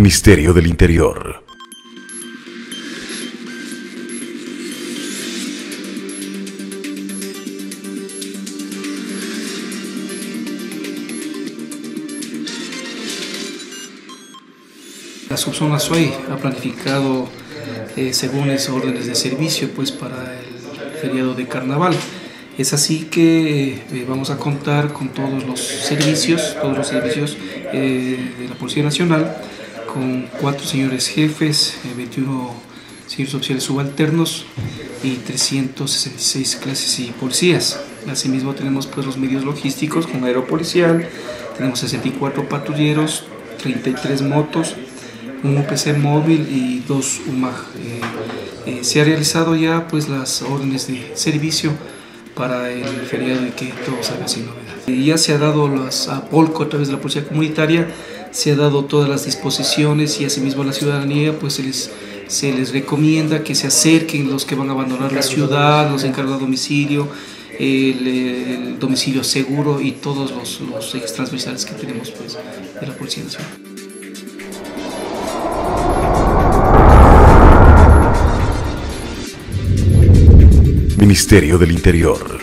Ministerio del Interior. La subzona Suey ha planificado, eh, según esas órdenes de servicio, pues para el feriado de carnaval. Es así que eh, vamos a contar con todos los servicios, todos los servicios eh, de la Policía Nacional, con cuatro señores jefes, 21 señores oficiales subalternos y 366 clases y policías. Asimismo tenemos pues los medios logísticos con aeropolicial, tenemos 64 patrulleros, 33 motos, un UPC móvil y dos UMAG. Eh, eh, se ha realizado ya pues las órdenes de servicio para el feriado y que todo salga sin novedad. Ya se ha dado las, a Polco a través de la Policía Comunitaria, se ha dado todas las disposiciones y asimismo a la ciudadanía pues se les, se les recomienda que se acerquen los que van a abandonar la ciudad, los encargados de domicilio, el, domicilio seguro y todos los, los transversales que tenemos pues, de la Policía Nacional. Ministerio del Interior.